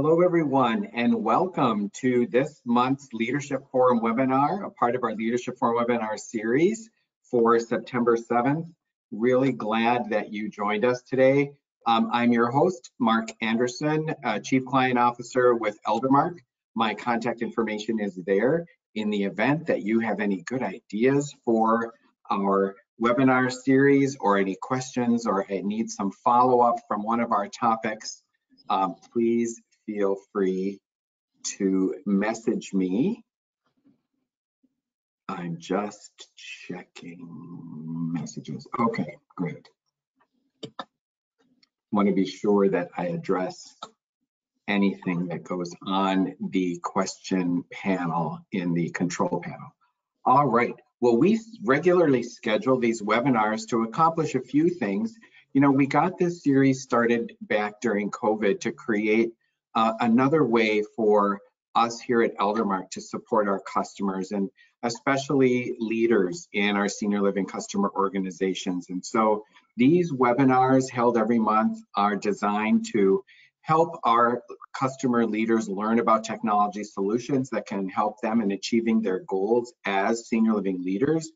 Hello, everyone, and welcome to this month's Leadership Forum webinar, a part of our Leadership Forum webinar series for September 7th. Really glad that you joined us today. Um, I'm your host, Mark Anderson, uh, Chief Client Officer with Eldermark. My contact information is there in the event that you have any good ideas for our webinar series or any questions or need some follow-up from one of our topics, um, please feel free to message me. I'm just checking messages. Okay, great. Want to be sure that I address anything that goes on the question panel in the control panel. All right, well, we regularly schedule these webinars to accomplish a few things. You know, we got this series started back during COVID to create uh, another way for us here at Eldermark to support our customers and especially leaders in our senior living customer organizations. And so these webinars held every month are designed to help our customer leaders learn about technology solutions that can help them in achieving their goals as senior living leaders,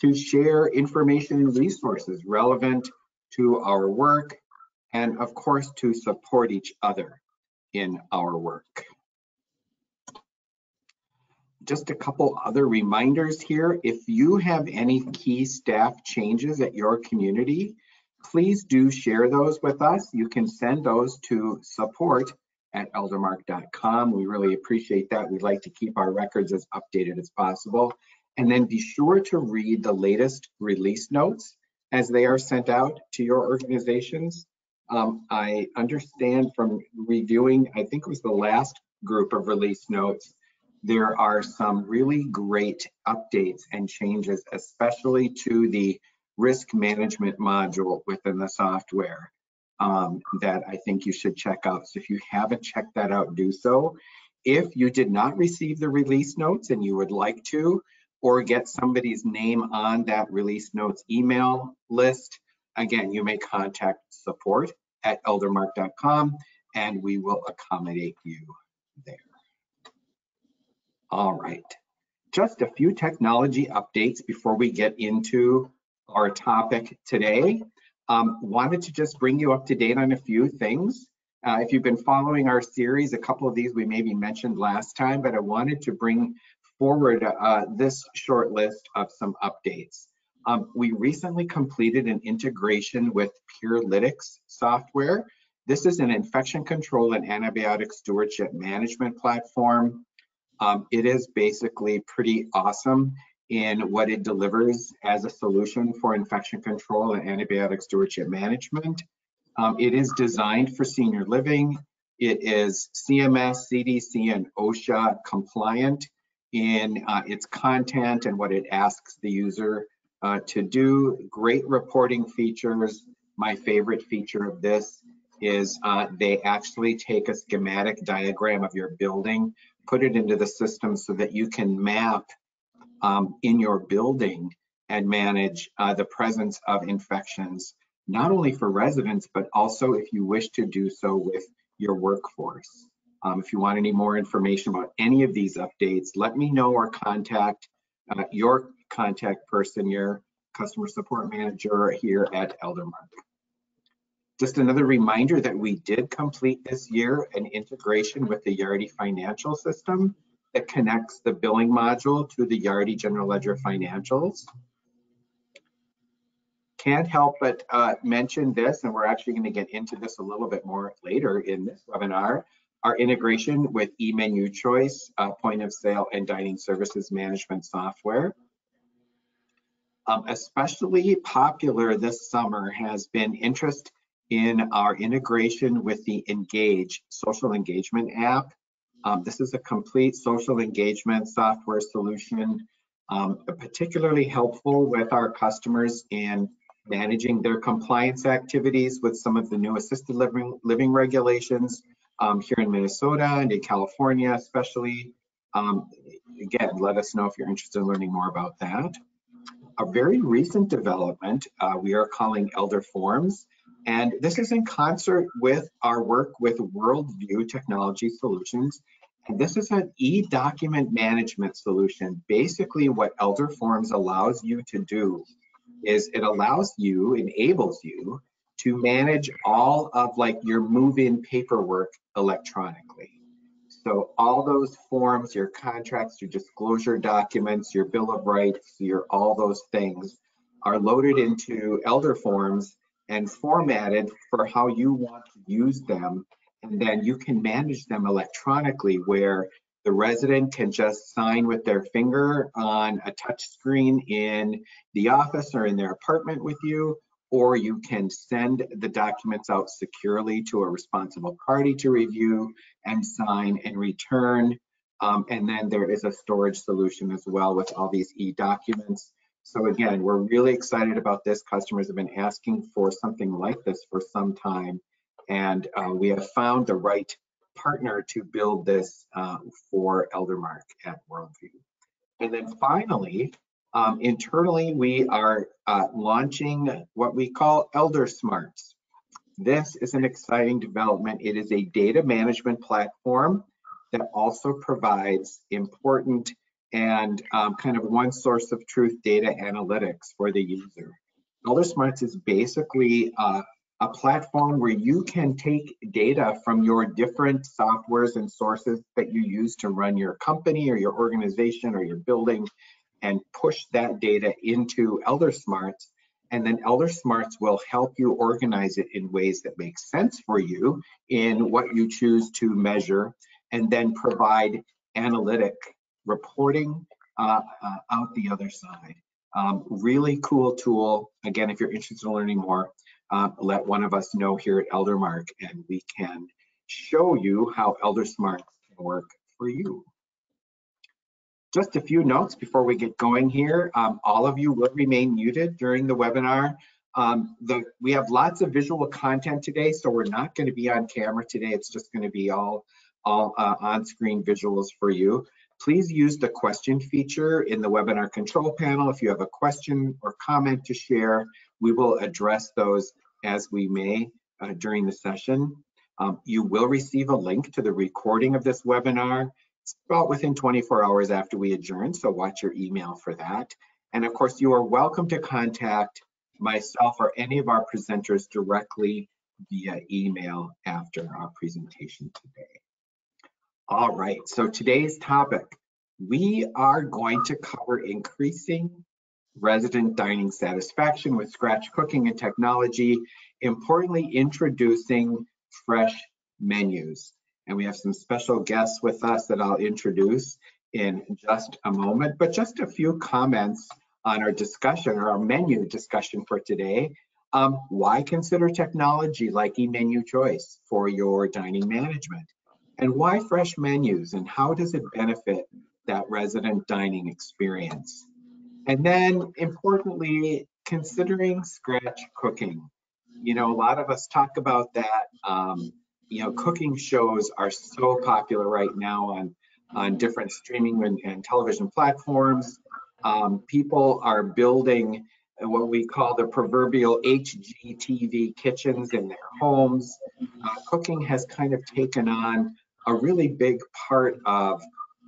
to share information and resources relevant to our work, and of course, to support each other in our work. Just a couple other reminders here. If you have any key staff changes at your community, please do share those with us. You can send those to support at eldermark.com. We really appreciate that. We'd like to keep our records as updated as possible. And then be sure to read the latest release notes as they are sent out to your organizations. Um, I understand from reviewing, I think it was the last group of release notes, there are some really great updates and changes, especially to the risk management module within the software um, that I think you should check out. So if you haven't checked that out, do so. If you did not receive the release notes and you would like to, or get somebody's name on that release notes email list, again, you may contact support at eldermark.com and we will accommodate you there. All right, just a few technology updates before we get into our topic today. Um, wanted to just bring you up to date on a few things. Uh, if you've been following our series, a couple of these we maybe mentioned last time, but I wanted to bring forward uh, this short list of some updates. Um, we recently completed an integration with Purelytics software. This is an infection control and antibiotic stewardship management platform. Um, it is basically pretty awesome in what it delivers as a solution for infection control and antibiotic stewardship management. Um, it is designed for senior living. It is CMS, CDC, and OSHA compliant in uh, its content and what it asks the user uh, to do. Great reporting features. My favorite feature of this is uh, they actually take a schematic diagram of your building, put it into the system so that you can map um, in your building and manage uh, the presence of infections, not only for residents, but also if you wish to do so with your workforce. Um, if you want any more information about any of these updates, let me know or contact uh, your contact person, your customer support manager here at Eldermark. Just another reminder that we did complete this year an integration with the Yardi financial system that connects the billing module to the Yardi General Ledger financials. Can't help but uh, mention this, and we're actually going to get into this a little bit more later in this webinar, our integration with eMenu Choice, uh, point of sale and dining services management software. Um, especially popular this summer has been interest in our integration with the Engage social engagement app um, this is a complete social engagement software solution, um, particularly helpful with our customers in managing their compliance activities with some of the new assisted living, living regulations um, here in Minnesota and in California especially. Um, again, let us know if you're interested in learning more about that. A very recent development uh, we are calling Elder Forms And this is in concert with our work with Worldview Technology Solutions. And this is an e-document management solution. Basically what Elder Forms allows you to do is it allows you, enables you to manage all of like your move-in paperwork electronically. So all those forms, your contracts, your disclosure documents, your bill of rights, your all those things are loaded into Elder Forms and formatted for how you want to use them. And then you can manage them electronically where the resident can just sign with their finger on a touch screen in the office or in their apartment with you, or you can send the documents out securely to a responsible party to review and sign and return. Um, and then there is a storage solution as well with all these e-documents. So again, we're really excited about this. Customers have been asking for something like this for some time. And uh, we have found the right partner to build this uh, for Eldermark at Worldview. And then finally, um, internally, we are uh, launching what we call Elder Smarts. This is an exciting development. It is a data management platform that also provides important and um, kind of one source of truth data analytics for the user. Elder Smarts is basically uh, a platform where you can take data from your different softwares and sources that you use to run your company or your organization or your building and push that data into Elder Smarts. And then Elder Smarts will help you organize it in ways that make sense for you in what you choose to measure and then provide analytic reporting uh, uh, out the other side. Um, really cool tool. Again, if you're interested in learning more, uh, let one of us know here at Eldermark and we can show you how ElderSmart can work for you. Just a few notes before we get going here. Um, all of you will remain muted during the webinar. Um, the, we have lots of visual content today, so we're not going to be on camera today. It's just going to be all, all uh, on-screen visuals for you. Please use the question feature in the webinar control panel. If you have a question or comment to share, we will address those as we may uh, during the session. Um, you will receive a link to the recording of this webinar. About within 24 hours after we adjourn, so watch your email for that. And of course, you are welcome to contact myself or any of our presenters directly via email after our presentation today. All right, so today's topic, we are going to cover increasing resident dining satisfaction with scratch cooking and technology, importantly introducing fresh menus. And we have some special guests with us that I'll introduce in just a moment, but just a few comments on our discussion or our menu discussion for today. Um, why consider technology like eMenu Choice for your dining management? And why FreshMenus and how does it benefit that resident dining experience? And then importantly, considering scratch cooking. You know, a lot of us talk about that. Um, you know, cooking shows are so popular right now on, on different streaming and, and television platforms. Um, people are building what we call the proverbial HGTV kitchens in their homes. Uh, cooking has kind of taken on a really big part of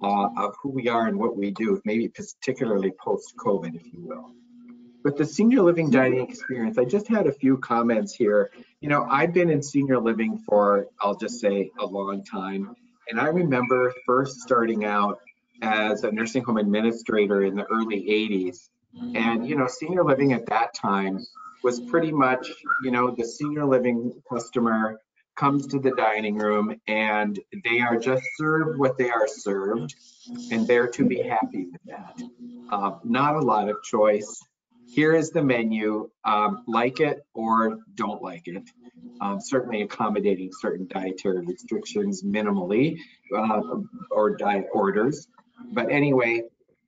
uh, of who we are and what we do, maybe particularly post-COVID, if you will. With the senior living dining experience, I just had a few comments here. You know, I've been in senior living for, I'll just say, a long time. And I remember first starting out as a nursing home administrator in the early 80s. And, you know, senior living at that time was pretty much, you know, the senior living customer comes to the dining room and they are just served what they are served and they're to be happy with that. Uh, not a lot of choice. Here is the menu, um, like it or don't like it. Um, certainly accommodating certain dietary restrictions minimally uh, or diet orders. But anyway,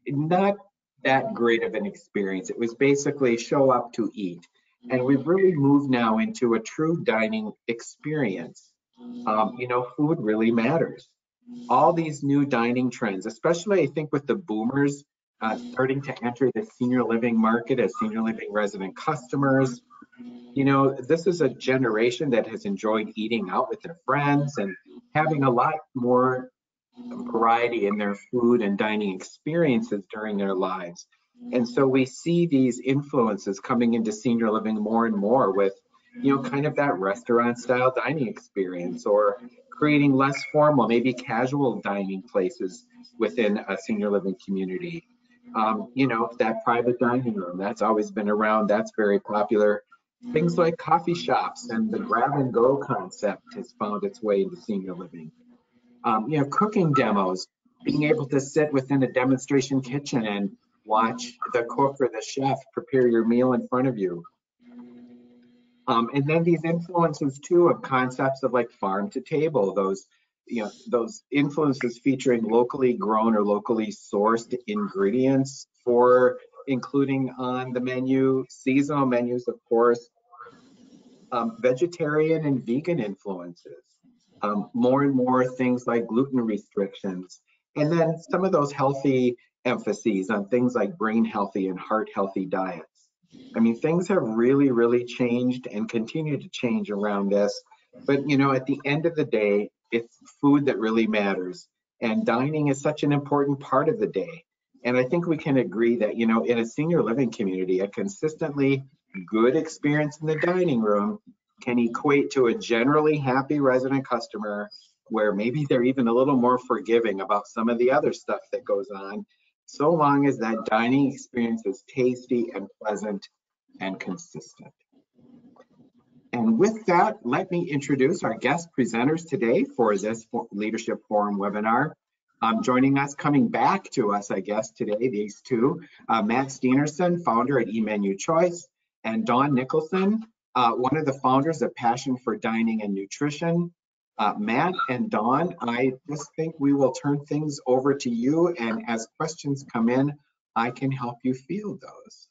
not that great of an experience. It was basically show up to eat. And we've really moved now into a true dining experience. Um, you know, food really matters. All these new dining trends, especially I think with the boomers uh, starting to enter the senior living market as senior living resident customers, you know, this is a generation that has enjoyed eating out with their friends and having a lot more variety in their food and dining experiences during their lives. And so we see these influences coming into senior living more and more with, you know, kind of that restaurant style dining experience or creating less formal, maybe casual dining places within a senior living community. Um, you know, that private dining room, that's always been around, that's very popular. Things like coffee shops and the grab and go concept has found its way into senior living. Um, you know, cooking demos, being able to sit within a demonstration kitchen and watch the cook or the chef prepare your meal in front of you. Um, and then these influences too of concepts of like farm to table, those you know those influences featuring locally grown or locally sourced ingredients for including on the menu, seasonal menus, of course, um, vegetarian and vegan influences, um, more and more things like gluten restrictions, and then some of those healthy emphases on things like brain healthy and heart healthy diets. I mean, things have really, really changed and continue to change around this. But, you know, at the end of the day, it's food that really matters. And dining is such an important part of the day. And I think we can agree that, you know, in a senior living community, a consistently good experience in the dining room can equate to a generally happy resident customer where maybe they're even a little more forgiving about some of the other stuff that goes on, so long as that dining experience is tasty and pleasant and consistent. And with that, let me introduce our guest presenters today for this Leadership Forum webinar. Um, joining us, coming back to us, I guess, today, these two, uh, Matt Steenerson, founder at eMenu Choice, and Dawn Nickelson, uh, one of the founders of Passion for Dining and Nutrition. Uh, Matt and Dawn, I just think we will turn things over to you, and as questions come in, I can help you field those.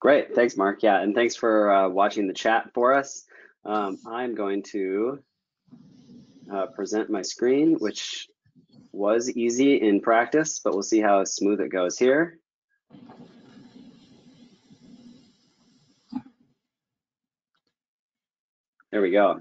Great, thanks, Mark. Yeah, and thanks for uh, watching the chat for us. Um, I'm going to uh, present my screen, which was easy in practice, but we'll see how smooth it goes here. There we go.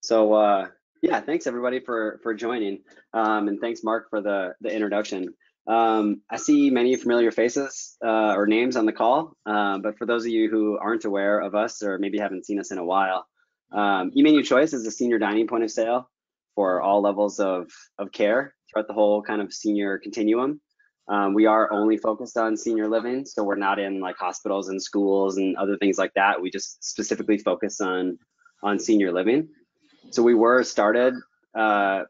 So uh, yeah, thanks everybody for for joining, um, and thanks Mark for the the introduction. Um, I see many familiar faces uh, or names on the call, uh, but for those of you who aren't aware of us or maybe haven't seen us in a while, um, eMenu Choice is a senior dining point of sale for all levels of, of care throughout the whole kind of senior continuum. Um, we are only focused on senior living, so we're not in like hospitals and schools and other things like that. We just specifically focus on on senior living. So we were started uh,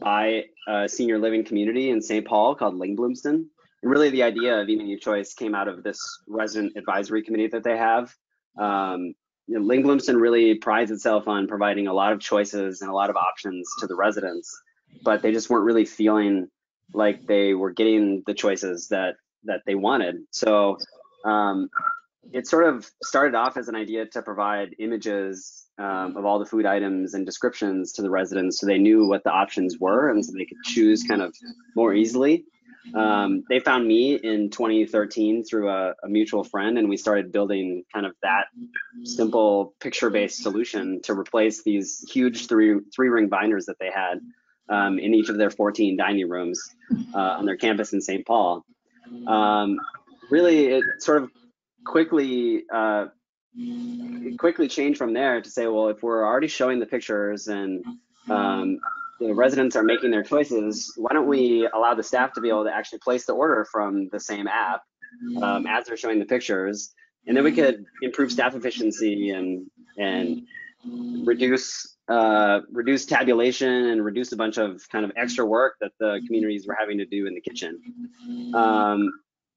by a senior living community in St. Paul called Lyngblomsten. And really the idea of eMenu Choice came out of this resident advisory committee that they have. Um, you know, Lyngblomsten really prides itself on providing a lot of choices and a lot of options to the residents, but they just weren't really feeling like they were getting the choices that that they wanted. So um, it sort of started off as an idea to provide images um, of all the food items and descriptions to the residents so they knew what the options were and so they could choose kind of more easily. Um, they found me in 2013 through a, a, mutual friend and we started building kind of that simple picture-based solution to replace these huge three three ring binders that they had um, in each of their 14 dining rooms uh, on their campus in St. Paul. Um, really, it sort of quickly uh, quickly changed from there to say, well, if we're already showing the pictures and um, the residents are making their choices, why don't we allow the staff to be able to actually place the order from the same app um, as they're showing the pictures, and then we could improve staff efficiency and and reduce uh, reduce tabulation and reduce a bunch of kind of extra work that the communities were having to do in the kitchen. Um,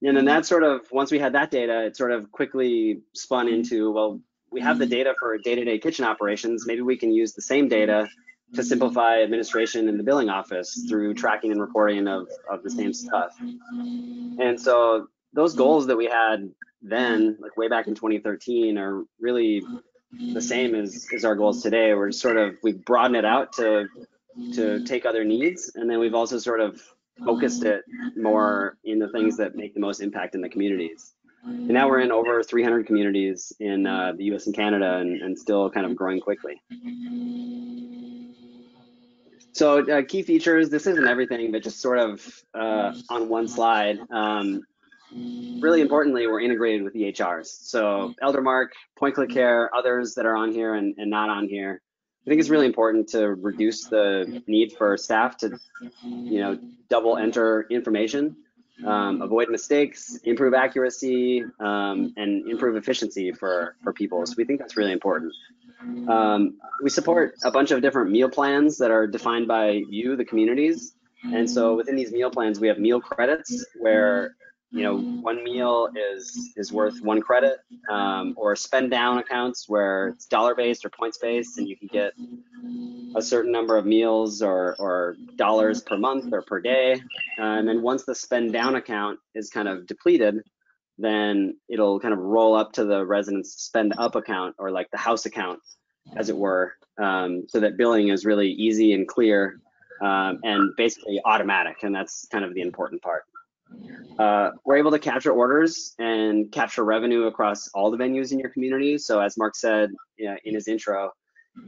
and then mm-hmm. that sort of once we had that data it sort of quickly spun mm-hmm. into well we have the mm-hmm. data for day-to-day kitchen operations. Maybe we can use the same data to simplify administration in the billing office through tracking and reporting of, of the same stuff. And so those goals that we had then like way back in 2013 are really the same as, as our goals today. We're sort of we've broadened it out to to take other needs. And then we've also sort of focused it more in the things that make the most impact in the communities. And now we're in over 300 communities in uh, the US and Canada and, and still kind of growing quickly. So uh, key features, this isn't everything, but just sort of uh, on one slide. Um, really importantly, we're integrated with EHRs. So Eldermark, PointClickCare, others that are on here and, and not on here. I think it's really important to reduce the need for staff to, you know, double enter information, um, avoid mistakes, improve accuracy, um, and improve efficiency for, for people. So we think that's really important. Um, we support a bunch of different meal plans that are defined by you, the communities. And so within these meal plans, we have meal credits where you know one meal is is worth one credit, um, or spend down accounts where it's dollar based or points based, and you can get a certain number of meals or or dollars per month or per day. Uh, and then once the spend down account is kind of depleted, then it'll kind of roll up to the resident's spend up account or like the house account, as it were, um, so that billing is really easy and clear um, and basically automatic. And that's kind of the important part. Uh, we're able to capture orders and capture revenue across all the venues in your community. So as Mark said you know, in his intro,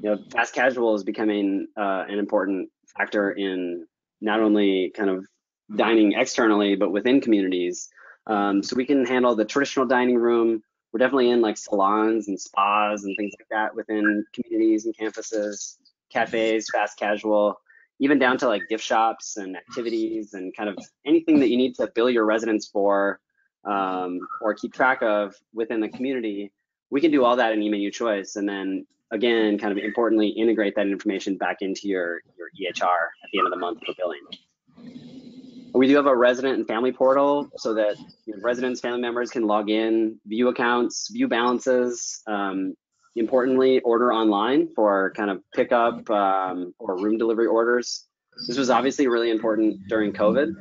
you know, fast casual is becoming uh, an important factor in not only kind of dining externally, but within communities. Um, so we can handle the traditional dining room. We're definitely in like salons and spas and things like that within communities and campuses, cafes, fast casual, even down to like gift shops and activities and kind of anything that you need to bill your residents for um, or keep track of within the community. We can do all that in eMenu Choice, and then again, kind of importantly, integrate that information back into your your EHR at the end of the month for billing. We do have a resident and family portal so that you know, residents, family members can log in, view accounts, view balances. Um, importantly, order online for kind of pickup um, or room delivery orders. This was obviously really important during COVID,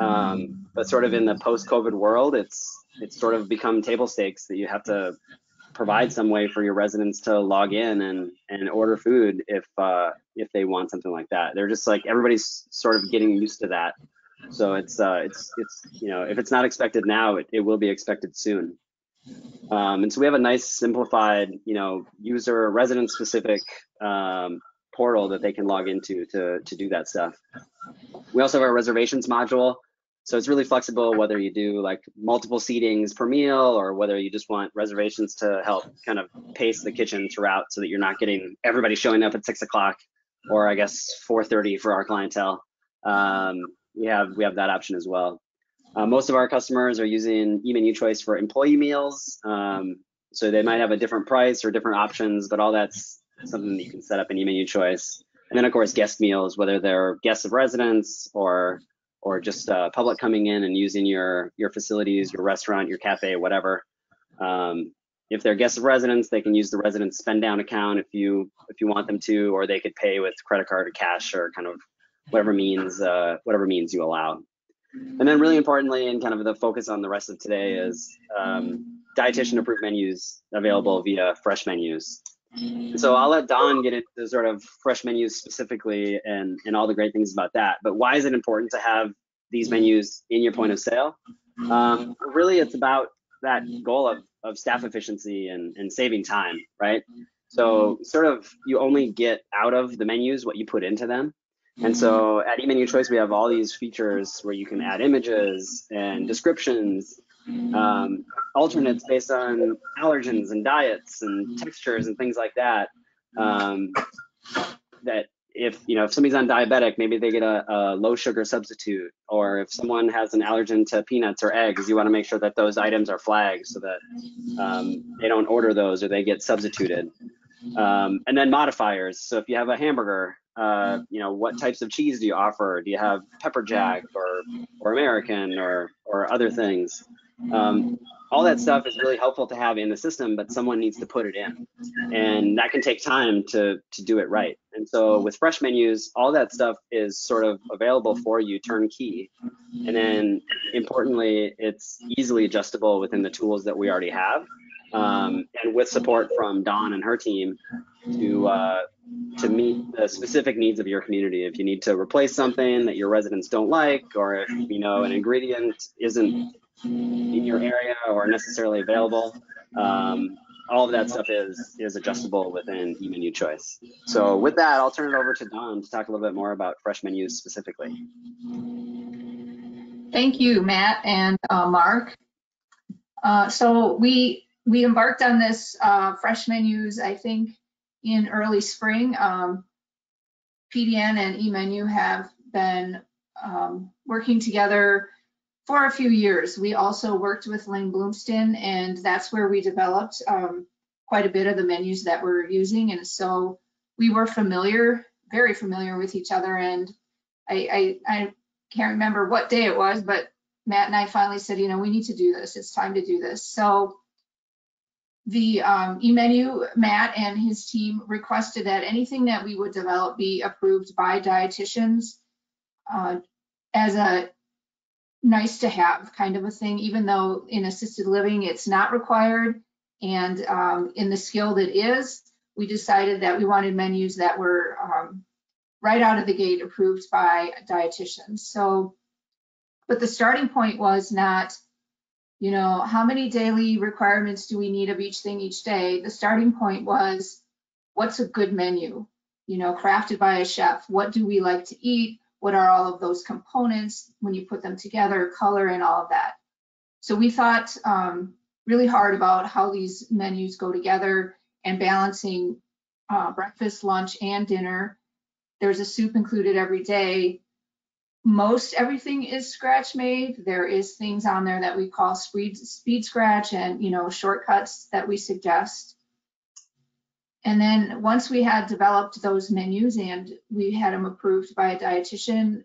um, but sort of in the post-COVID world, it's it's sort of become table stakes that you have to provide some way for your residents to log in and and order food if uh, if they want something like that. They're just like everybody's sort of getting used to that. So it's uh, it's it's you know if it's not expected now, it, it will be expected soon. Um, and so we have a nice simplified you know user resident specific um, portal that they can log into to to do that stuff. We also have our reservations module. So it's really flexible whether you do like multiple seatings per meal or whether you just want reservations to help kind of pace the kitchen throughout so that you're not getting everybody showing up at six o'clock or I guess 4:30 for our clientele. Um, we have we have that option as well. Uh, most of our customers are using eMenu Choice for employee meals, um, so they might have a different price or different options, but all that's something that you can set up in eMenu Choice. And then of course guest meals, whether they're guests of residents or or just uh, public coming in and using your your facilities, your restaurant, your cafe, whatever. Um, if they're guests of residents, they can use the resident spend down account if you if you want them to, or they could pay with credit card or cash or kind of whatever means uh, whatever means you allow. And then really importantly, and kind of the focus on the rest of today is um, dietitian approved menus available via FreshMenus. So I'll let Dawn get into sort of FreshMenus specifically and, and all the great things about that. But why is it important to have these menus in your point of sale? Um, really, it's about that goal of, of staff efficiency and, and saving time, right? So sort of you only get out of the menus what you put into them. And so at eMenu Choice, we have all these features where you can add images and descriptions, um, alternates based on allergens and diets and textures and things like that. Um, that if you know if somebody's on diabetic, maybe they get a, a, low sugar substitute, or if someone has an allergen to peanuts or eggs, you want to make sure that those items are flagged so that um, they don't order those or they get substituted. Um, and then modifiers. So if you have a hamburger uh, you know, what types of cheese do you offer? Do you have pepper jack or or American or or other things? Um, all that stuff is really helpful to have in the system, but someone needs to put it in, and that can take time to to do it right. And so with FreshMenus, all that stuff is sort of available for you turnkey, and then importantly, it's easily adjustable within the tools that we already have, um, and with support from Dawn and her team to uh, to meet the specific needs of your community. If you need to replace something that your residents don't like, or if you know an ingredient isn't in your area or necessarily available. Um, all of that stuff is is adjustable within eMenu choice. So with that, I'll turn it over to Dawn to talk a little bit more about FreshMenus specifically. Thank you, Matt and uh, Mark. Uh, so we we embarked on this uh, FreshMenus, I think, in early spring. Um, PDN and eMenu have been um, working together for a few years. We also worked with Lyngblomsten, and that's where we developed um, quite a bit of the menus that we're using. And so we were familiar, very familiar with each other. And I, I, I can't remember what day it was, but Matt and I finally said, you know, we need to do this. It's time to do this. So the um, eMenu, Matt and his team requested that anything that we would develop be approved by dietitians uh, as a nice to have kind of a thing, even though in assisted living it's not required. And um, in the skilled it is, we decided that we wanted menus that were um, right out of the gate approved by dietitians. So, but the starting point was not, you know, how many daily requirements do we need of each thing each day? The starting point was, what's a good menu? You know, crafted by a chef. What do we like to eat? What are all of those components when you put them together, color and all of that. So we thought um, really hard about how these menus go together and balancing uh, breakfast, lunch, and dinner. There's a soup included every day. Most everything is scratch made. There is things on there that we call speed, speed scratch and you know shortcuts that we suggest. And then once we had developed those menus and we had them approved by a dietitian,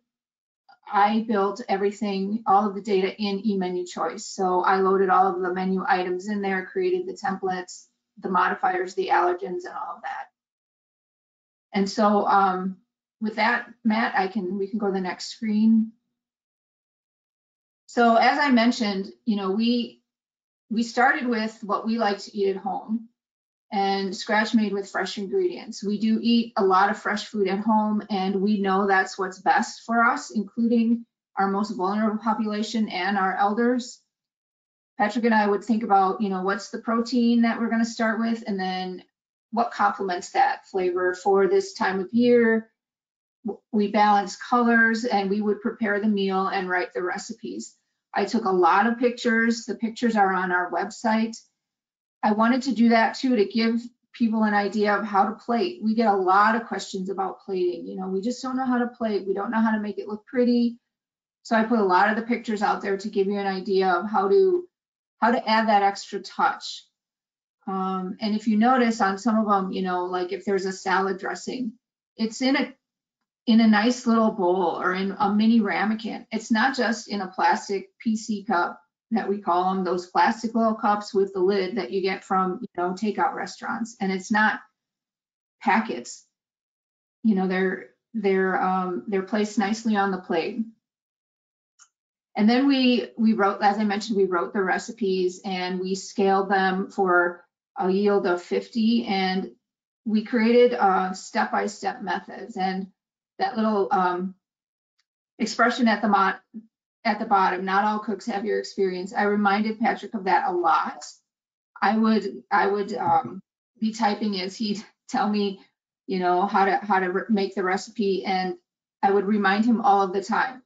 I built everything, all of the data in eMenu Choice. So I loaded all of the menu items in there, created the templates, the modifiers, the allergens, and all of that. And so um, with that, Matt, I can we can go to the next screen. So as I mentioned, you know, we we started with what we like to eat at home and scratch made with fresh ingredients. We do eat a lot of fresh food at home and we know that's what's best for us, including our most vulnerable population and our elders. Patrick and I would think about, you know, what's the protein that we're going to start with and then what complements that flavor for this time of year. We balance colors and we would prepare the meal and write the recipes. I took a lot of pictures. The pictures are on our website. I wanted to do that too to give people an idea of how to plate. We get a lot of questions about plating. You know, we just don't know how to plate. We don't know how to make it look pretty. So I put a lot of the pictures out there to give you an idea of how to how to add that extra touch. Um, and if you notice on some of them, you know, like if there's a salad dressing, it's in a in a nice little bowl or in a mini ramekin. It's not just in a plastic PC cup that we call them, those plastic little cups with the lid that you get from, you know, takeout restaurants. And it's not packets. You know, they're they're um, they're placed nicely on the plate. And then we we wrote, as I mentioned, we wrote the recipes and we scaled them for a yield of 50 and we created uh, step-by-step methods and that little um, expression at the at the bottom, not all cooks have your experience. I reminded Patrick of that a lot. I would I would um, be typing as he'd tell me, you know, how to how to make the recipe, and I would remind him all of the time.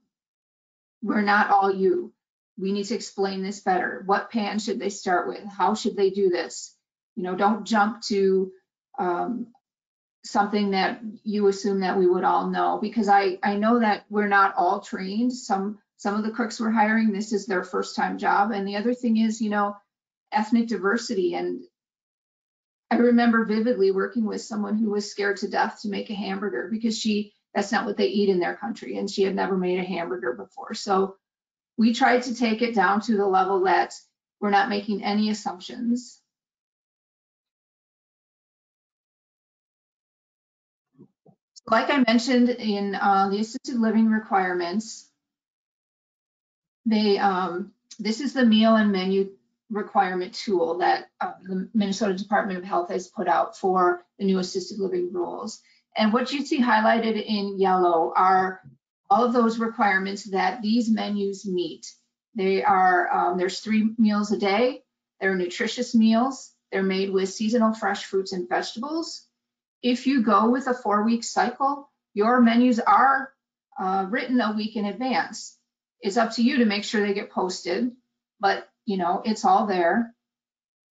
We're not all you. We need to explain this better. What pan should they start with? How should they do this? You know, don't jump to um, something that you assume that we would all know because I I know that we're not all trained. Some some of the cooks we're hiring, this is their first time job. And the other thing is, you know, ethnic diversity. And I remember vividly working with someone who was scared to death to make a hamburger because she, that's not what they eat in their country. And she had never made a hamburger before. So we tried to take it down to the level that we're not making any assumptions. Like I mentioned in uh, the assisted living requirements, they um, this is the meal and menu requirement tool that uh, the Minnesota Department of Health has put out for the new assisted living rules. And what you see highlighted in yellow are all of those requirements that these menus meet. They are, um, there's three meals a day. They're nutritious meals. They're made with seasonal fresh fruits and vegetables. If you go with a four week cycle, your menus are uh, written a week in advance. It's up to you to make sure they get posted, but you know, it's all there.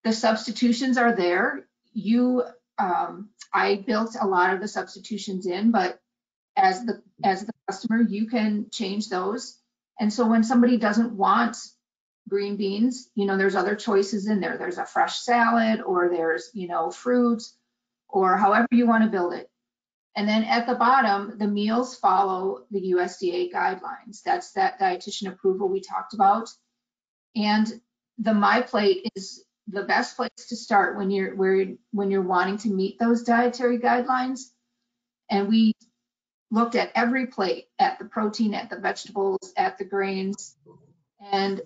The substitutions are there. You, um, I built a lot of the substitutions in, but as the as the customer, you can change those. And so when somebody doesn't want green beans, you know, there's other choices in there. There's a fresh salad or there's, you know, fruits or however you want to build it. And then at the bottom, the meals follow the USDA guidelines. That's that dietitian approval we talked about. And the My Plate is the best place to start when you're where when you're wanting to meet those dietary guidelines. And we looked at every plate, at the protein, at the vegetables, at the grains. And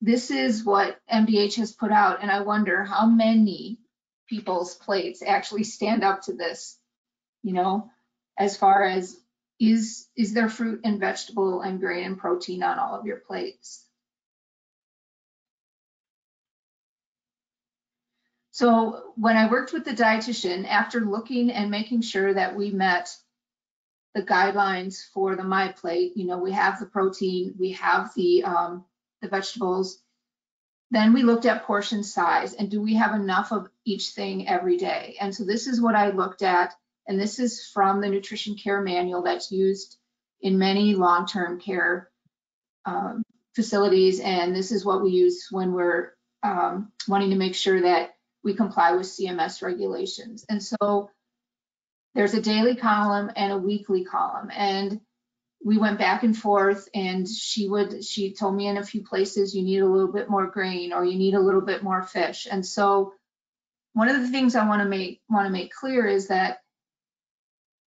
this is what MDH has put out. And I wonder how many people's plates actually stand up to this, you know, as far as is, is there fruit and vegetable and grain and protein on all of your plates? So when I worked with the dietitian, after looking and making sure that we met the guidelines for the My Plate, you know, we have the protein, we have the um, the vegetables. Then we looked at portion size and do we have enough of each thing every day? And so this is what I looked at, and this is from the nutrition care manual that's used in many long-term care um, facilities, and this is what we use when we're um, wanting to make sure that we comply with CMS regulations. And so there's a daily column and a weekly column, and we went back and forth and she would she told me in a few places you need a little bit more grain or you need a little bit more fish. And so one of the things i want to make want to make clear is that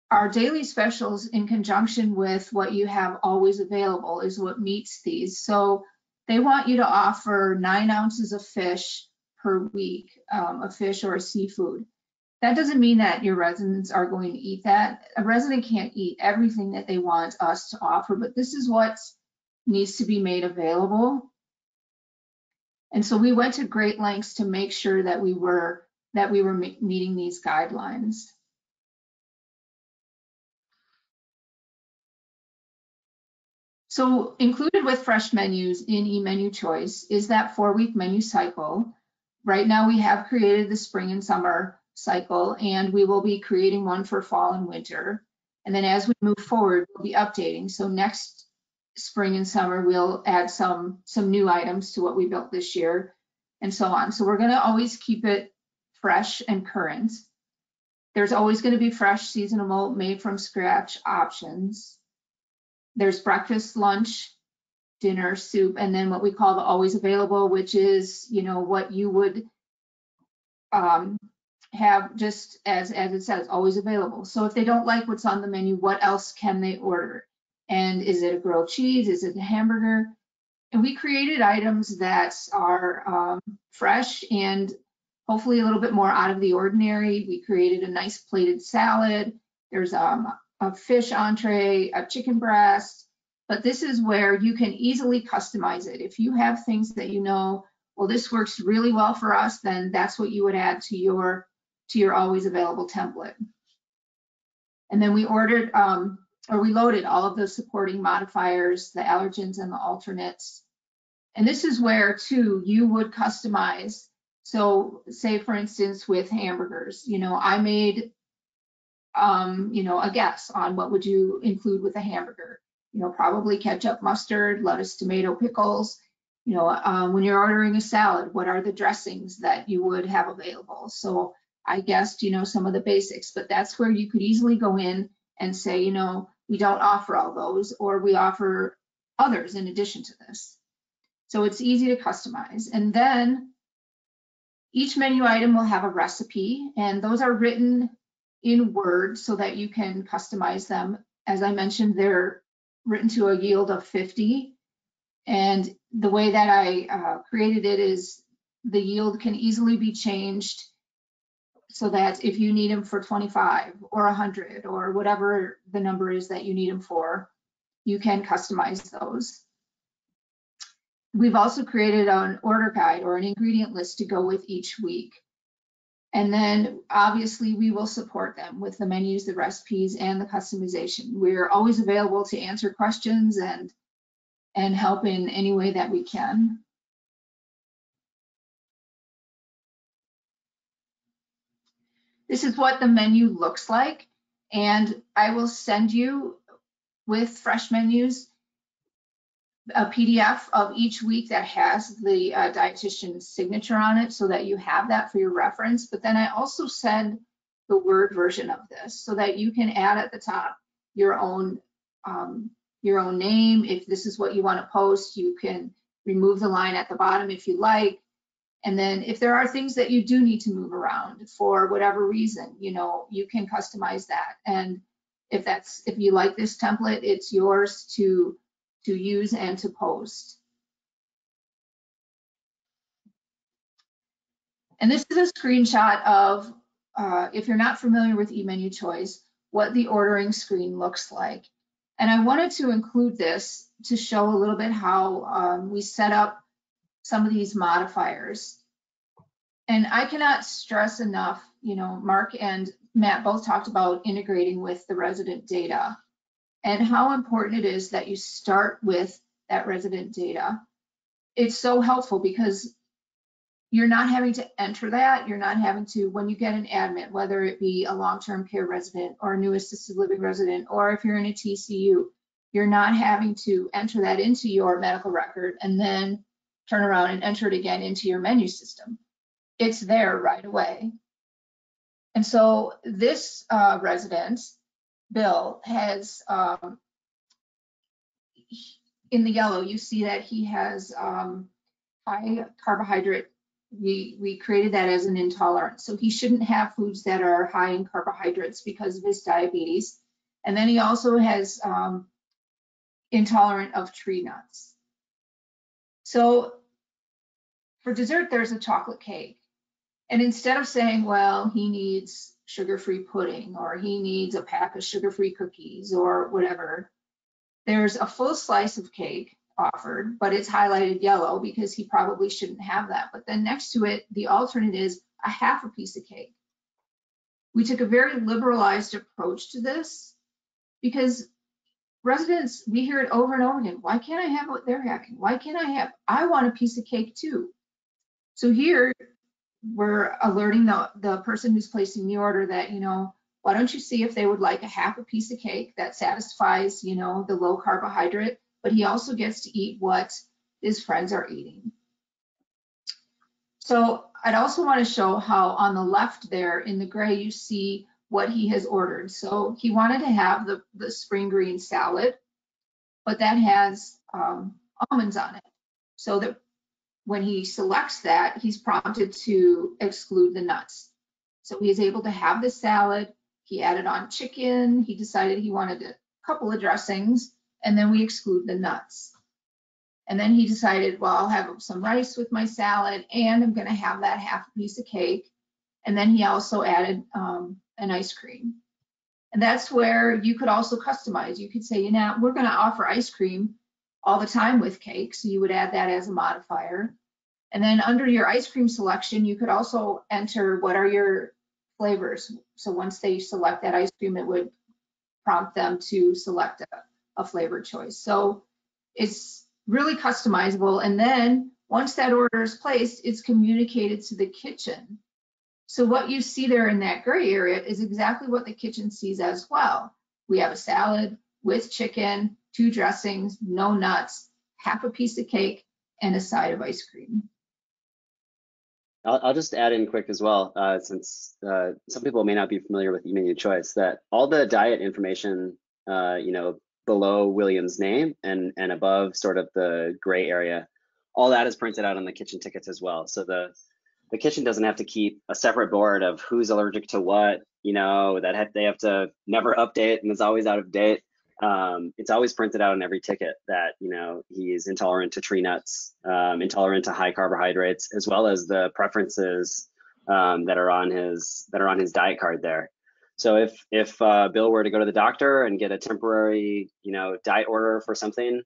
our daily specials in conjunction with what you have always available is what meets these. So they want you to offer nine ounces of fish per week um, a fish or a seafood that doesn't mean that your residents are going to eat that. A resident can't eat everything that they want us to offer, but this is what needs to be made available. And so we went to great lengths to make sure that we were that we were meeting these guidelines. So included with FreshMenus in eMenu Choice is that four-week menu cycle. Right now we have created the spring and summer cycle, and we will be creating one for fall and winter. And then as we move forward, we'll be updating. So next spring and summer, we'll add some, some new items to what we built this year and so on. So we're gonna always keep it fresh and current. There's always gonna be fresh, seasonal, made from scratch options. There's breakfast, lunch, dinner, soup, and then what we call the always available, which is, you know, what you would um, have just as as it says always available. So if they don't like what's on the menu what else can they order? And is it a grilled cheese? Is it a hamburger? And we created items that are um, fresh and hopefully a little bit more out of the ordinary. We created a nice plated salad. There's um, a fish entree a chicken breast. But this is where you can easily customize it. If you have things that you know well this works really well for us then that's what you would add to your to your always available template. And then we ordered um, or we loaded all of the supporting modifiers, the allergens and the alternates. And this is where too you would customize. So say for instance with hamburgers, you know, I made um, you know, a guess on what would you include with a hamburger. You know, probably ketchup, mustard, lettuce, tomato, pickles. You know, um, when you're ordering a salad, what are the dressings that you would have available? So I guessed, you know, some of the basics, but that's where you could easily go in and say, you know, we don't offer all those, or we offer others in addition to this. So it's easy to customize. And then each menu item will have a recipe, and those are written in Word so that you can customize them. As I mentioned, they're written to a yield of 50. And the way that I uh, created it is the yield can easily be changed so that if you need them for 25 or 100 or whatever the number is that you need them for, you can customize those. we've also created an order guide or an ingredient list to go with each week. And then obviously we will support them with the menus, the recipes, and the customization. We're always available to answer questions and and help in any way that we can. This is what the menu looks like. And I will send you with FreshMenus a PDF of each week that has the uh, dietitian's signature on it so that you have that for your reference. But then I also send the Word version of this so that you can add at the top your own um, your own name. If this is what you want to post, you can remove the line at the bottom if you like. And then if there are things that you do need to move around for whatever reason, you know, you can customize that. And if that's if you like this template, it's yours to to use and to post. And this is a screenshot of, uh, if you're not familiar with eMenu Choice, what the ordering screen looks like. And I wanted to include this to show a little bit how um, we set up some of these modifiers. And I cannot stress enough, you know, Mark and Matt both talked about integrating with the resident data and how important it is that you start with that resident data. It's so helpful because you're not having to enter that. You're not having to, when you get an admit, whether it be a long-term care resident or a new assisted living resident, or if you're in a TCU, you're not having to enter that into your medical record and then turn around and enter it again into your menu system. It's there right away. And so this uh, resident bill has, um, in the yellow, you see that he has um, high carbohydrate. We, we created that as an intolerance. So he shouldn't have foods that are high in carbohydrates because of his diabetes. And then he also has um, intolerant of tree nuts. So for dessert, there's a chocolate cake. And instead of saying, well, he needs sugar-free pudding or he needs a pack of sugar-free cookies or whatever. There's a full slice of cake offered, but it's highlighted yellow because he probably shouldn't have that. But then next to it, the alternate is a half a piece of cake. We took a very liberalized approach to this because residents, we hear it over and over again. Why can't I have what they're having? Why can't I have, I want a piece of cake too. So here we're alerting the, the person who's placing the order that, you know, why don't you see if they would like a half a piece of cake that satisfies, you know, the low carbohydrate, but he also gets to eat what his friends are eating. So I'd also want to show how on the left there in the gray, you see what he has ordered. So he wanted to have the, the spring green salad, but that has um, almonds on it. So that when he selects that, he's prompted to exclude the nuts. So he is able to have the salad. He added on chicken. He decided he wanted a couple of dressings, and then we exclude the nuts. And then he decided, well, I'll have some rice with my salad, and I'm going to have that half a piece of cake. And then he also added um, an ice cream. And that's where you could also customize. You could say, you know, we're going to offer ice cream, all the time with cake. So you would add that as a modifier. And then under your ice cream selection, you could also enter what are your flavors. So once they select that ice cream, it would prompt them to select a, a flavor choice. So it's really customizable. And then once that order is placed, it's communicated to the kitchen. So what you see there in that gray area is exactly what the kitchen sees as well. We have a salad with chicken, two dressings, no nuts, half a piece of cake, and a side of ice cream. I'll, I'll just add in quick as well, uh, since uh, some people may not be familiar with menu choice, that all the diet information, uh, you know, below William's name and and above sort of the gray area, all that is printed out on the kitchen tickets as well. So the the kitchen doesn't have to keep a separate board of who's allergic to what, you know, that have, they have to never update and is always out of date um, it's always printed out on every ticket that you know he is intolerant to tree nuts, um, intolerant to high carbohydrates, as well as the preferences um, that are on his that are on his diet card there. So if if uh, Bill were to go to the doctor and get a temporary you know diet order for something,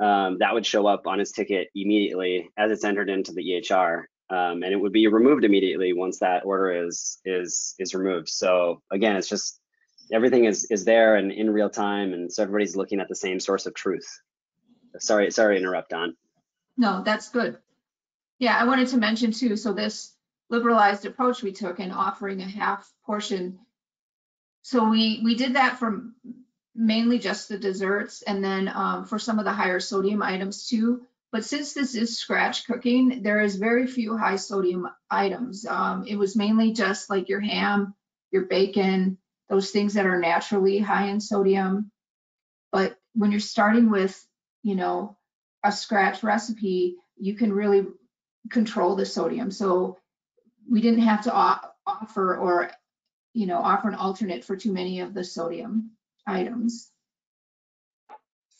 um, that would show up on his ticket immediately as it's entered into the EHR. Um, and it would be removed immediately once that order is is is removed. So again, it's just everything is is there and in real time, and so everybody's looking at the same source of truth. Sorry, sorry to interrupt, Dawn. No, that's good. Yeah, I wanted to mention too, so this liberalized approach we took in offering a half portion. So we, we did that for mainly just the desserts and then um, for some of the higher sodium items too. But since this is scratch cooking, there is very few high sodium items. Um, it was mainly just like your ham, your bacon, those things that are naturally high in sodium. But when you're starting with, you know, a scratch recipe, you can really control the sodium. So we didn't have to offer or, you know, offer an alternate for too many of the sodium items.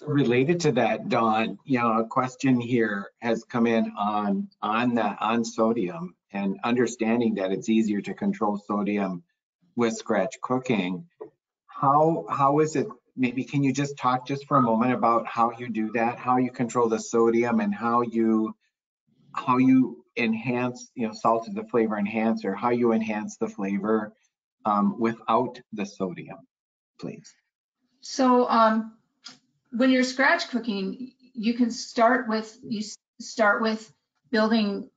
Related to that, Dawn, you know, a question here has come in on on the on sodium and understanding that it's easier to control sodium with scratch cooking. How how is it? Maybe can you just talk just for a moment about how you do that, how you control the sodium, and how you how you enhance, you know, salt is a flavor enhancer, how you enhance the flavor um, without the sodium, please. So um, when you're scratch cooking, you can start with you start with building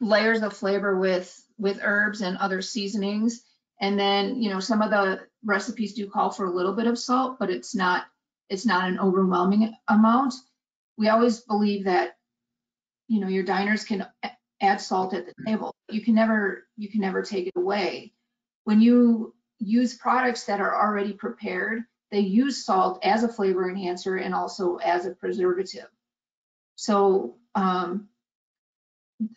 layers of flavor with with herbs and other seasonings, and then you know some of the recipes do call for a little bit of salt, but it's not it's not an overwhelming amount. We always believe that you know your diners can add salt at the table. You can never you can never take it away. When you use products that are already prepared, they use salt as a flavor enhancer and also as a preservative. So um,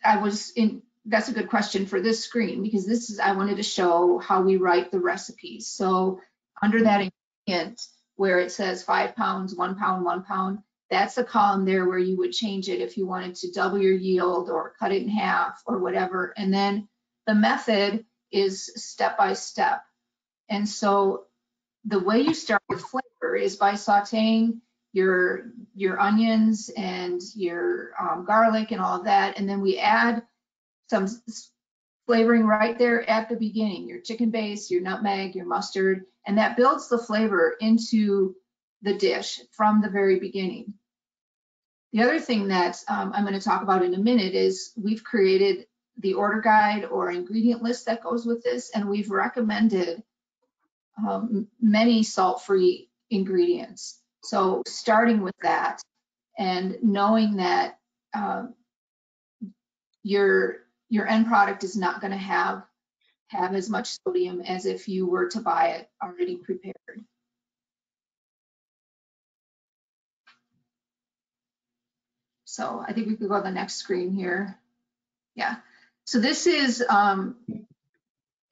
I was in, that's a good question for this screen because this is, I wanted to show how we write the recipes. So under that ingredient where it says five pounds, one pound, one pound, that's a column there where you would change it if you wanted to double your yield or cut it in half or whatever. And then the method is step by step. And so the way you start with flavor is by sauteing your your onions and your um, garlic and all of that, and then we add some flavoring right there at the beginning, your chicken base, your nutmeg, your mustard, and that builds the flavor into the dish from the very beginning. The other thing that um, I'm going to talk about in a minute is we've created the order guide or ingredient list that goes with this, and we've recommended um, many salt-free ingredients. So starting with that and knowing that um, your your end product is not going to have have as much sodium as if you were to buy it already prepared. So I think we could go to the next screen here. Yeah. So this is um,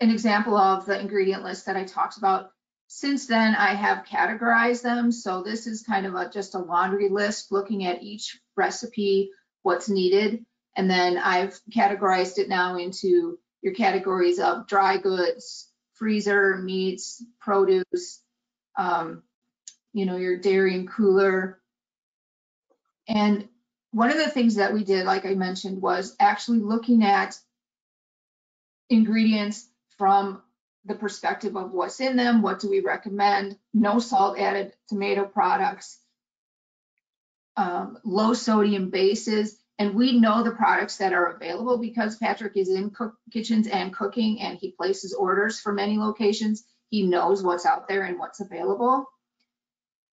an example of the ingredient list that I talked about. Since then, I have categorized them. So this is kind of a, just a laundry list looking at each recipe, what's needed. And then I've categorized it now into your categories of dry goods, freezer, meats, produce, um, you know, your dairy and cooler. And one of the things that we did, like I mentioned, was actually looking at ingredients from the perspective of what's in them, what do we recommend, no salt added tomato products, um, low sodium bases, and we know the products that are available because Patrick is in cook kitchens and cooking and he places orders for many locations. He knows what's out there and what's available.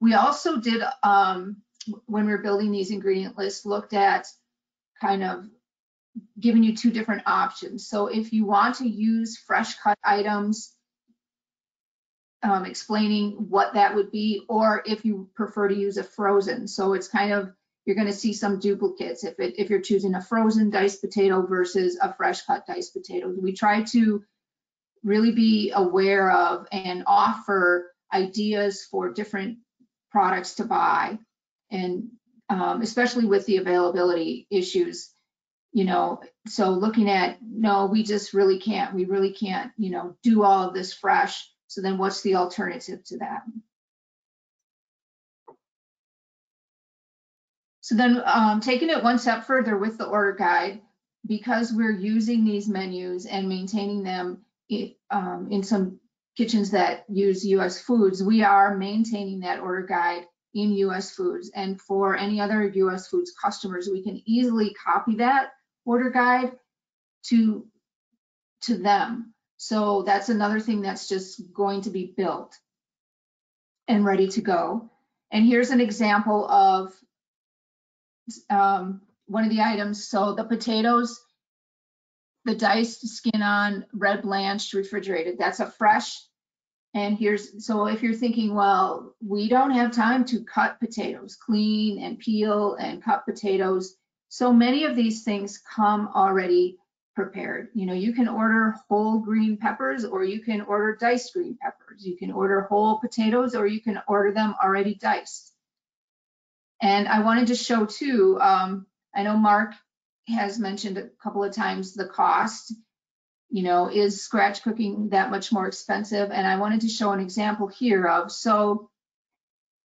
We also did, um, when we were building these ingredient lists, looked at kind of giving you two different options. So if you want to use fresh cut items, um, explaining what that would be, or if you prefer to use a frozen. So it's kind of, you're gonna see some duplicates if, it, if you're choosing a frozen diced potato versus a fresh cut diced potato. We try to really be aware of and offer ideas for different products to buy. And um, especially with the availability issues you know, so looking at, no, we just really can't, we really can't, you know, do all of this fresh. So then what's the alternative to that? So then um, taking it one step further with the order guide, because we're using these menus and maintaining them um, in some kitchens that use US foods, we are maintaining that order guide in US foods. And for any other US foods customers, we can easily copy that order guide to, to them. So that's another thing that's just going to be built and ready to go. And here's an example of um, one of the items. So the potatoes, the diced skin on, red blanched, refrigerated, that's a fresh. And here's, so if you're thinking, well, we don't have time to cut potatoes, clean and peel and cut potatoes. So many of these things come already prepared. You know, you can order whole green peppers or you can order diced green peppers. You can order whole potatoes or you can order them already diced. And I wanted to show too, um, I know Mark has mentioned a couple of times the cost. You know, is scratch cooking that much more expensive? And I wanted to show an example here of, so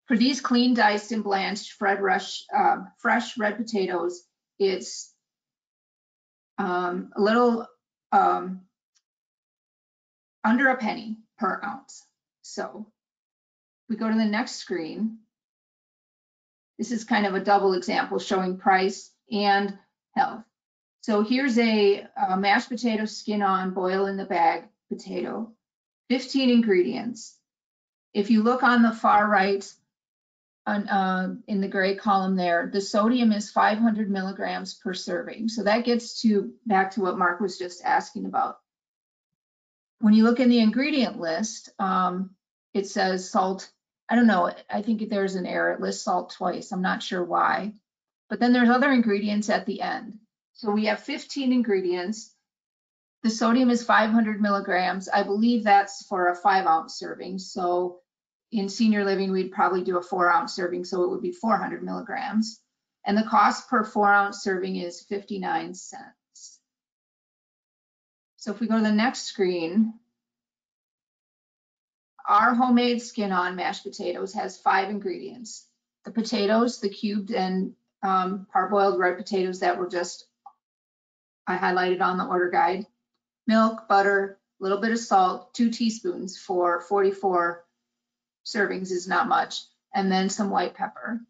for these clean diced and blanched Fred Rush, uh, fresh red potatoes, it's um, a little um, under a penny per ounce. So we go to the next screen. This is kind of a double example showing price and health. So here's a, uh mashed potato skin on, boil in the bag potato, 15 ingredients. If you look on the far right, on, uh, in the gray column there, the sodium is 500 milligrams per serving. So that gets to back to what Mark was just asking about. When you look in the ingredient list, um, it says salt. I don't know. I think there's an error. It lists salt twice. I'm not sure why. But then there's other ingredients at the end. So we have 15 ingredients. The sodium is 500 milligrams. I believe that's for a five ounce serving. So in senior living, we'd probably do a four ounce serving, so it would be 400 milligrams. And the cost per four ounce serving is 59 cents. So if we go to the next screen, our homemade skin on mashed potatoes has five ingredients. The potatoes, the cubed and um, parboiled red potatoes that were just, I highlighted on the order guide, milk, butter, a little bit of salt, two teaspoons for 44 servings is not much, and then some white pepper.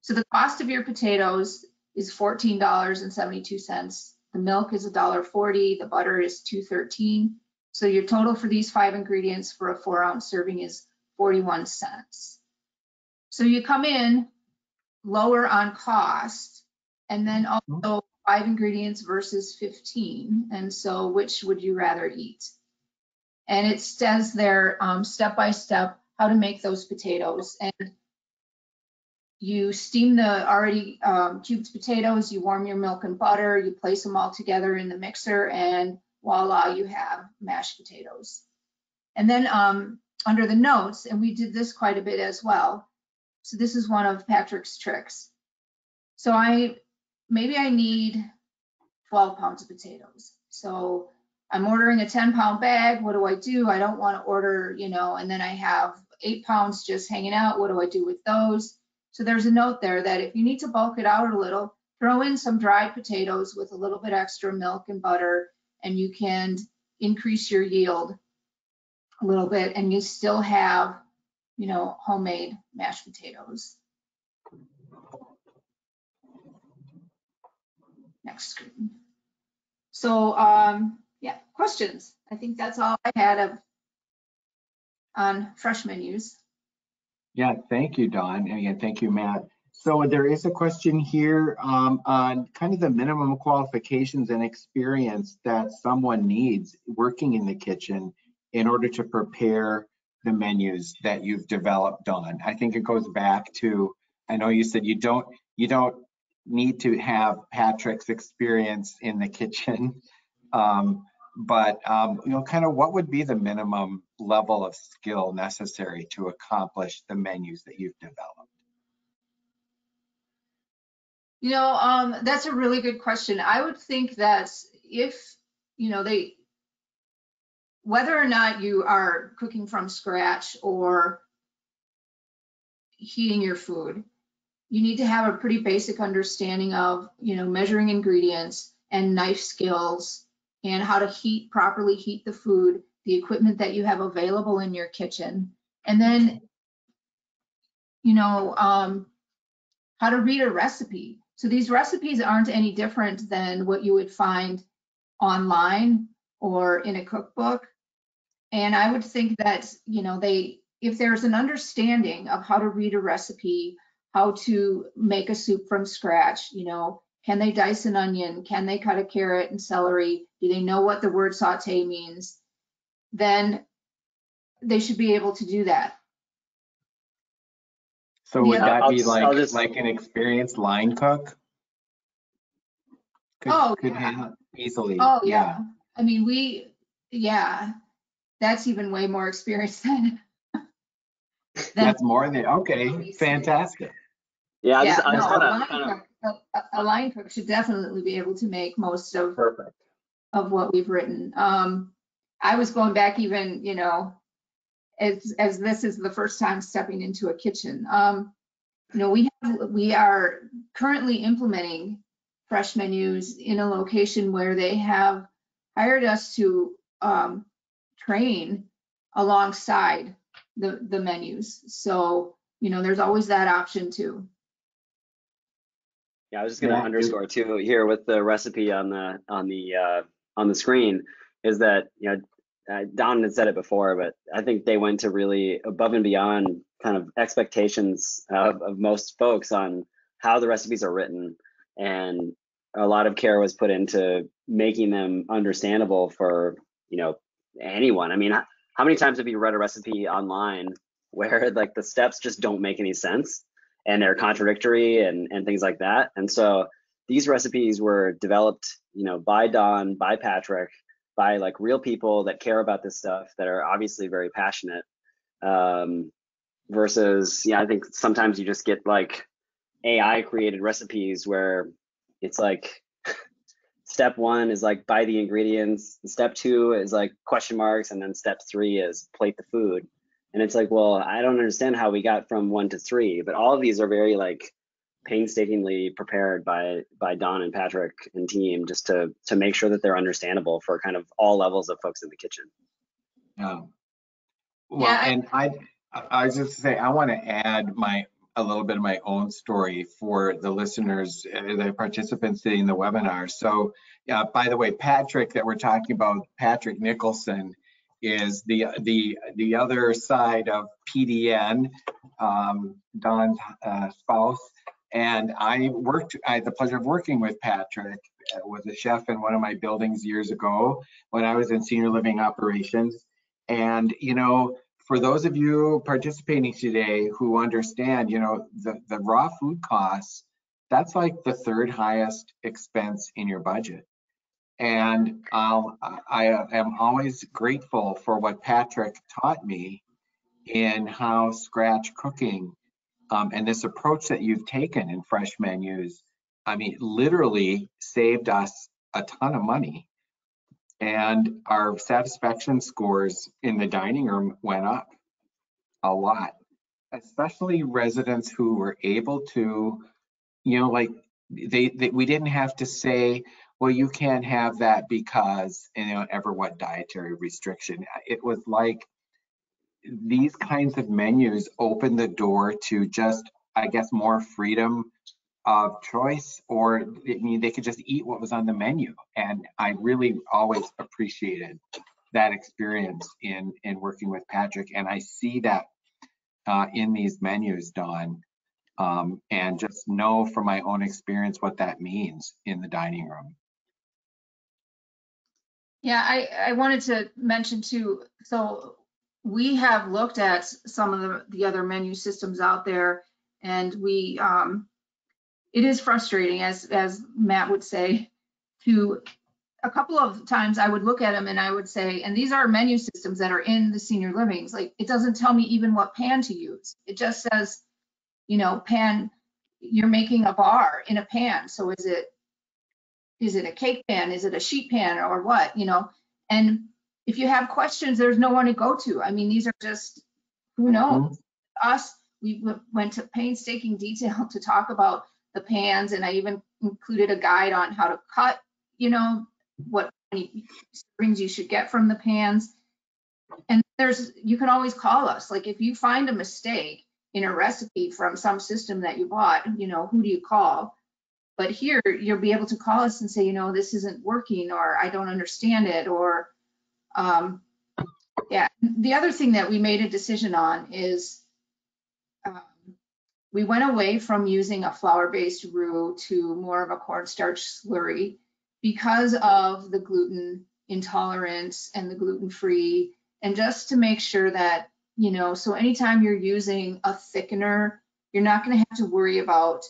So the cost of your potatoes is $14.72. The milk is $1.40, the butter is $2.13. So your total for these five ingredients for a four ounce serving is 41 cents. So you come in lower on cost and then also five ingredients versus 15. And so which would you rather eat? And it says there um, step by step how to make those potatoes. And you steam the already um, cubed potatoes, you warm your milk and butter, you place them all together in the mixer, and voila, you have mashed potatoes. And then um, under the notes, and we did this quite a bit as well. So this is one of Patrick's tricks. So I, maybe I need 12 pounds of potatoes. So I'm ordering a 10 pound bag. What do I do? I don't want to order, you know, and then I have eight pounds just hanging out. What do I do with those? So there's a note there that if you need to bulk it out a little, throw in some dried potatoes with a little bit extra milk and butter, and you can increase your yield a little bit, and you still have, you know, homemade mashed potatoes. Next screen. So, um, yeah, questions. I think that's all I had of on FreshMenus. Yeah, thank you, Dawn. And again, thank you, Matt. So there is a question here um, on kind of the minimum qualifications and experience that someone needs working in the kitchen in order to prepare the menus that you've developed on. I think it goes back to, I know you said you don't, you don't need to have Patrick's experience in the kitchen. Um, but um, you know, kind of what would be the minimum level of skill necessary to accomplish the menus that you've developed? You know, um, that's a really good question. I would think that if, you know, they, whether or not you are cooking from scratch or heating your food, you need to have a pretty basic understanding of, you know, measuring ingredients and knife skills and how to heat, properly heat the food, the equipment that you have available in your kitchen. And then, you know, um, how to read a recipe. So these recipes aren't any different than what you would find online or in a cookbook. And I would think that, you know, they, if there's an understanding of how to read a recipe, how to make a soup from scratch, you know, can they dice an onion? Can they cut a carrot and celery? Do they know what the word saute means? Then they should be able to do that. So would Yeah. that I'll be just- like, I'll just- like an experienced line cook? Could- Oh, Could yeah. handle easily. Oh, yeah. I mean, we, yeah, that's even way more experience than. than- That's more than, okay, Obviously. fantastic. Yeah, I Yeah, just, I no, a wanna line kind of, cook- a- a- a line cook should definitely be able to make most of, perfect. of what we've written. Um, I was going back even, you know, as, as this is the first time stepping into a kitchen. Um, you know, we have, we are currently implementing FreshMenus in a location where they have hired us to, um, train alongside the, the menus. So, you know, there's always that option too. Yeah, I was just gonna Yeah, underscore too here with the recipe on the on the uh, on the screen is that you know uh, Dawn had said it before, but I think they went to really above and beyond kind of expectations of, of most folks on how the recipes are written, and a lot of care was put into making them understandable for you know anyone. I mean, how many times have you read a recipe online where like the steps just don't make any sense? and they're contradictory and, and things like that. And so these recipes were developed, you know, by Dawn, by Patrick, by like real people that care about this stuff that are obviously very passionate. Um, versus, yeah, I think sometimes you just get like AI created recipes where it's like step one is like buy the ingredients, step two is like question marks, and then step three is plate the food. And it's like, well, I don't understand how we got from one to three, but all of these are very like painstakingly prepared by by Dawn and Patrick and team just to to make sure that they're understandable for kind of all levels of folks in the kitchen. Yeah. Well, Yeah, I- and I, I was just to say, I want to add my, a little bit of my own story for the listeners, uh, the participants in the webinar. So, yeah, by the way, Patrick that we're talking about, Patrick Nickelson is the, the, the other side of PDN, um, Dawn's uh, spouse. And I worked, I had the pleasure of working with Patrick, uh, was a chef in one of my buildings years ago when I was in senior living operations. And, you know, for those of you participating today who understand, you know, the, the raw food costs, that's like the third highest expense in your budget. And um, I am always grateful for what Patrick taught me in how scratch cooking um, and this approach that you've taken in FreshMenus, I mean, literally saved us a ton of money and our satisfaction scores in the dining room went up a lot, especially residents who were able to, you know, like they, they we didn't have to say, well, you can't have that because, you know, ever what dietary restriction. It was like these kinds of menus open the door to just, I guess, more freedom of choice or I mean, they could just eat what was on the menu. And I really always appreciated that experience in, in working with Patrick. And I see that uh, in these menus, Dawn, um, and just know from my own experience what that means in the dining room. Yeah, I, I wanted to mention too, so we have looked at some of the, the other menu systems out there and we, um, it is frustrating as, as Matt would say, to, a couple of times I would look at them and I would say, and these are menu systems that are in the senior livings, like, it doesn't tell me even what pan to use. It just says, you know, pan, you're making a bar in a pan, so is it, is it a cake pan? Is it a sheet pan or what, you know? And if you have questions, there's no one to go to. I mean, these are just, who knows? Mm-hmm. Us, we went to painstaking detail to talk about the pans and I even included a guide on how to cut, you know, what strings you should get from the pans. And there's, you can always call us. Like if you find a mistake in a recipe from some system that you bought, you know, who do you call? But here you'll be able to call us and say, you know, this isn't working or I don't understand it or, um, yeah. The other thing that we made a decision on is um, we went away from using a flour-based roux to more of a cornstarch slurry because of the gluten intolerance and the gluten-free and just to make sure that, you know, so anytime you're using a thickener, you're not going to have to worry about,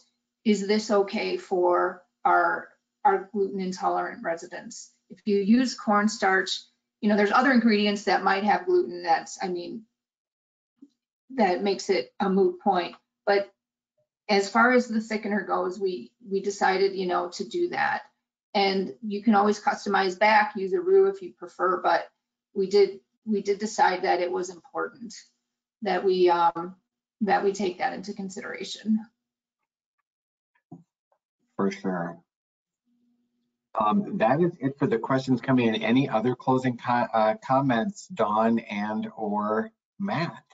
is this okay for our, our gluten intolerant residents? If you use cornstarch, you know, there's other ingredients that might have gluten that's, I mean, that makes it a moot point. But as far as the thickener goes, we, we decided, you know, to do that. And you can always customize back, use a roux if you prefer, but we did, we did decide that it was important that we, um, that we take that into consideration. For sure. Um, that is it for the questions coming in. Any other closing co- uh, comments, Dawn and or Matt?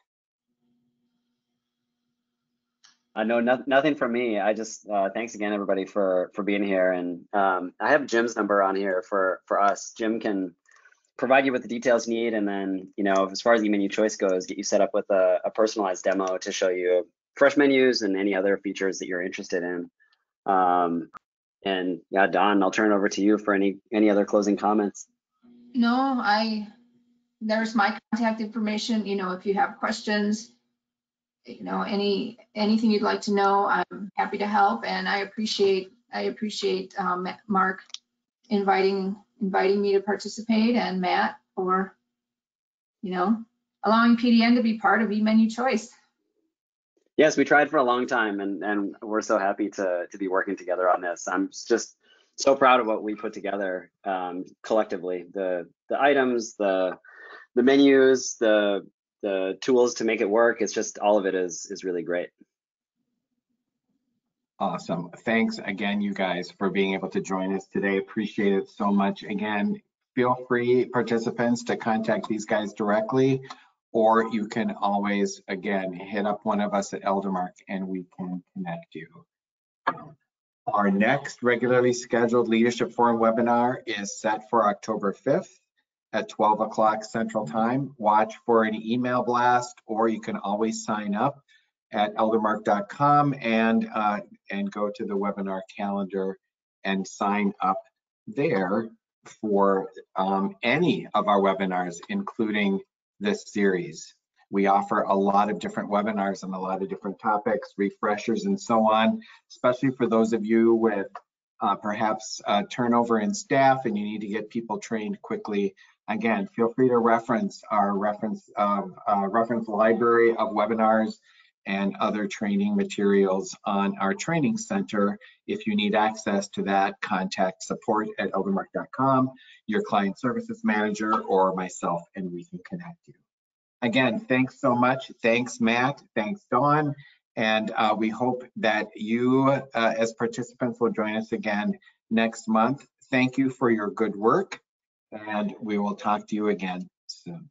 I know no, nothing from me. I just uh, thanks again everybody for for being here, and um, I have Jim's number on here for for us. Jim can provide you with the details you need, and then you know as far as the menu choice goes, get you set up with a, a personalized demo to show you FreshMenus and any other features that you're interested in. Um, and yeah, Dawn, I'll turn it over to you for any any other closing comments. No, I, there's my contact information, you know, if you have questions, you know, any, anything you'd like to know, I'm happy to help and I appreciate, I appreciate, um, Mark inviting, inviting me to participate and Matt for, you know, allowing PDN to be part of eMenu Choice. Yes, we tried for a long time, and and we're so happy to to be working together on this. I'm just so proud of what we put together um, collectively. The the items, the the menus, the the tools to make it work. It's just all of it is is really great. Awesome. Thanks again, you guys, for being able to join us today. Appreciate it so much. Again, feel free, participants, to contact these guys directly, or you can always, again, hit up one of us at Eldermark and we can connect you. Our next regularly scheduled Leadership Forum webinar is set for October 5th at 12 o'clock Central Time. Watch for an email blast, or you can always sign up at eldermark.com and uh, and go to the webinar calendar and sign up there for um, any of our webinars, including this series. We offer a lot of different webinars on a lot of different topics, refreshers and so on, especially for those of you with uh, perhaps uh, turnover in staff and you need to get people trained quickly. Again, feel free to reference our reference of uh, reference library of webinars and other training materials on our training center. If you need access to that, contact support at eldermark.com, your client services manager, or myself, and we can connect you. Again, thanks so much. Thanks, Matt. Thanks, Dawn. And uh, we hope that you, uh, as participants, will join us again next month. Thank you for your good work, and we will talk to you again soon.